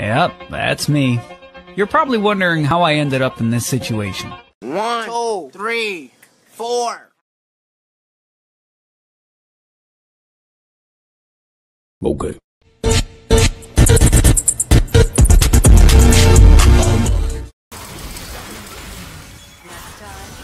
Yep, that's me. You're probably wondering how I ended up in this situation. One, two, three, four. Okay. Next time.